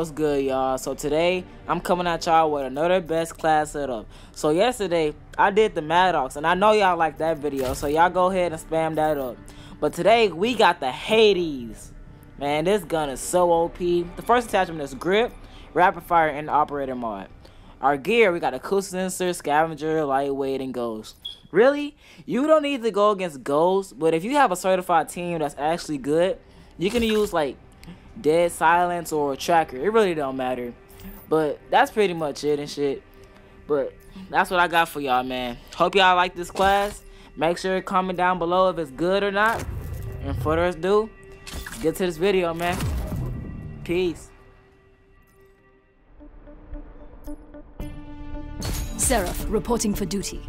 what's good y'all? So today I'm coming at y'all with another best class setup. So yesterday I did the Maddox and I know y'all like that video so y'all go ahead and spam that up. But today we got the Hades. Man this gun is so OP. The first attachment is grip, rapid fire, and operator mod. Our gear we got acoustic sensor, scavenger, lightweight, and ghost. Really? You don't need to go against ghosts, but if you have a certified team that's actually good, you can use like dead silence or a tracker. It really don't matter. But that's pretty much it and shit. But that's what I got for y'all, man. Hope y'all like this class. Make sure to comment down below if it's good or not. And further ado, get to this video, man. Peace. Seraph reporting for duty.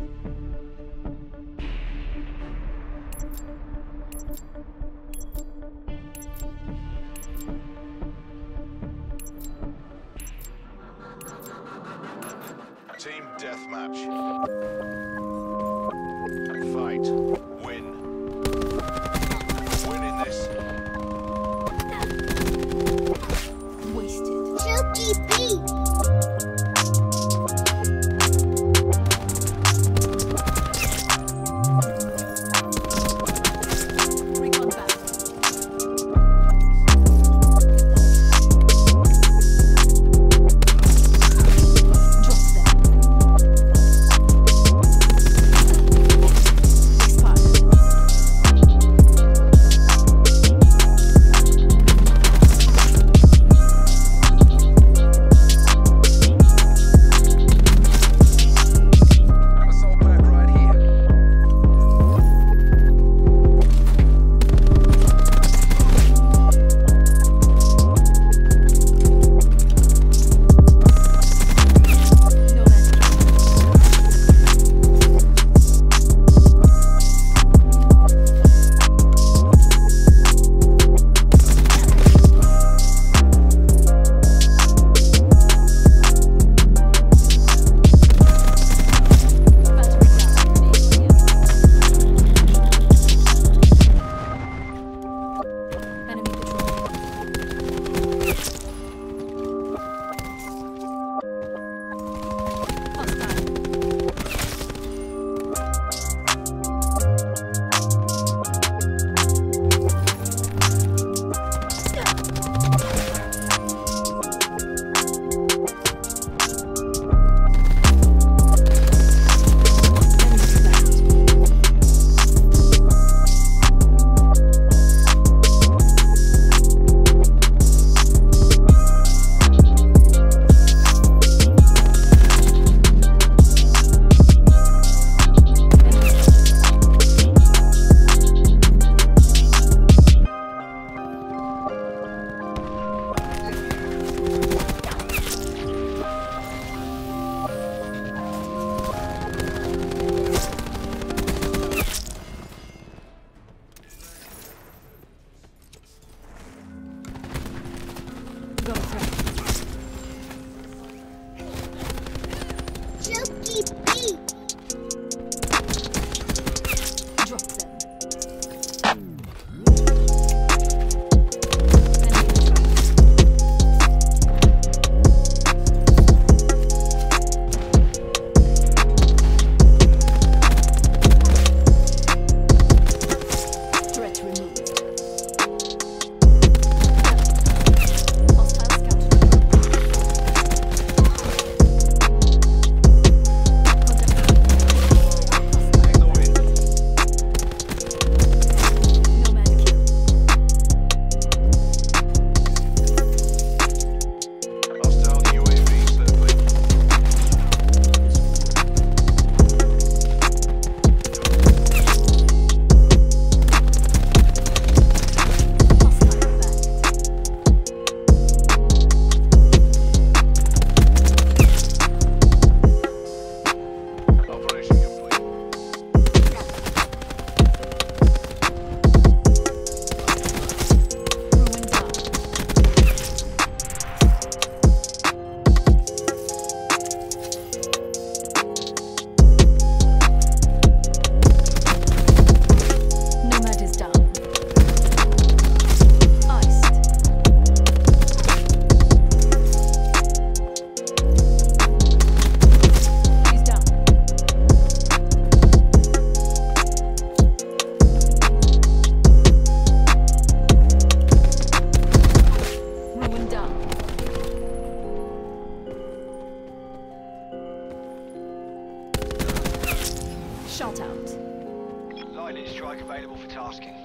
Multitasking.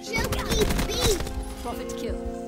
Shoki B. Prophet kill.